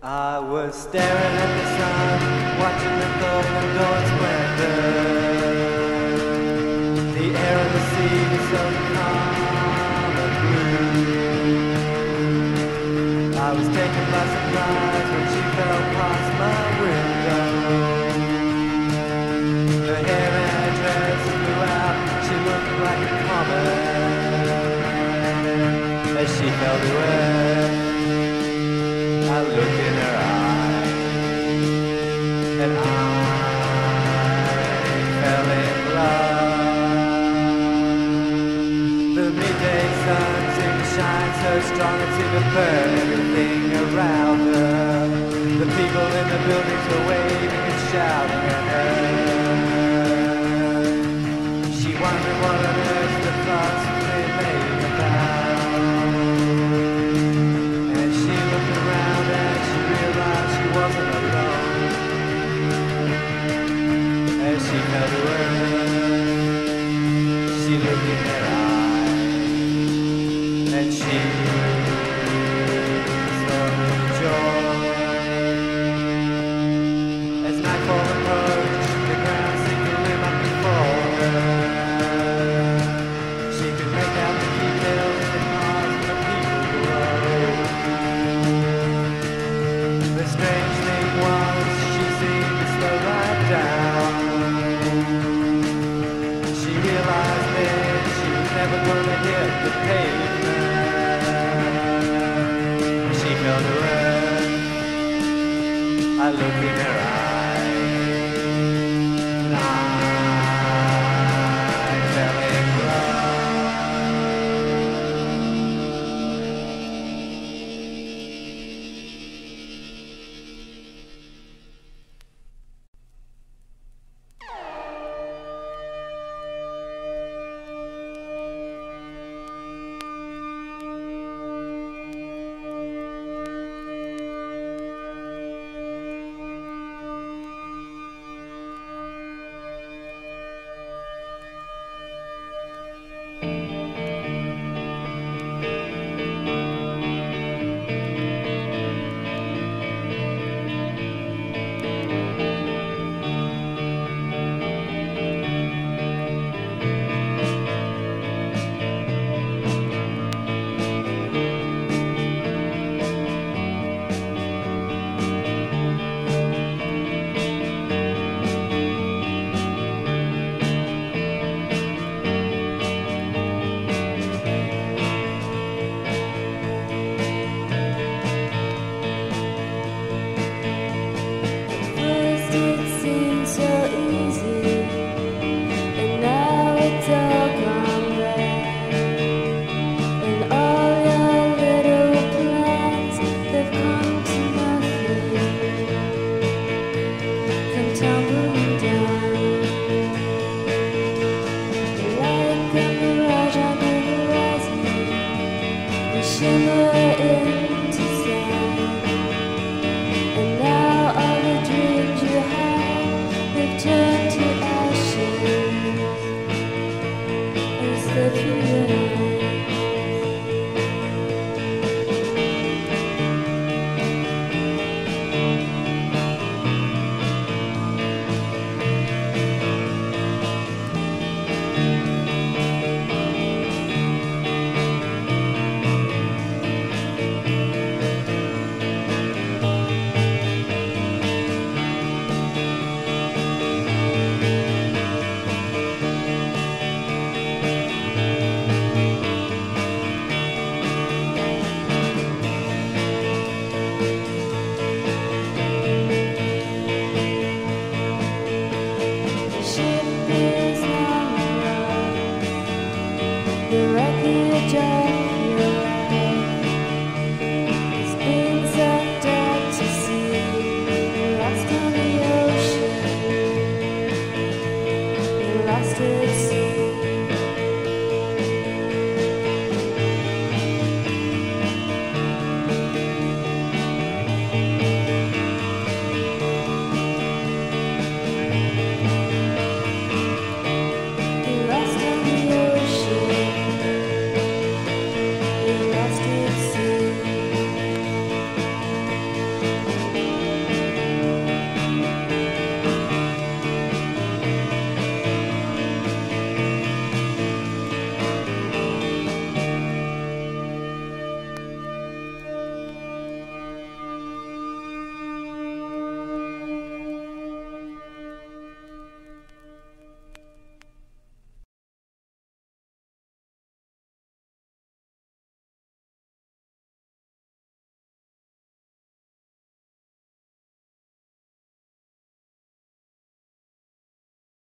I was staring at the sun, watching the golden dawn splendor. The air and the sea was so calm and blue. I was taken by surprise when she fell past my window. Her hair and her dress blew out, she looked like a comet. As she fell to earth, I looked in her eyes, and I fell in love. The midday sun so strong to burn everything around her. The people in the buildings waving and shouting at her. She wondered what on earth in and she the pavement. She to earth. I looked in her eyes.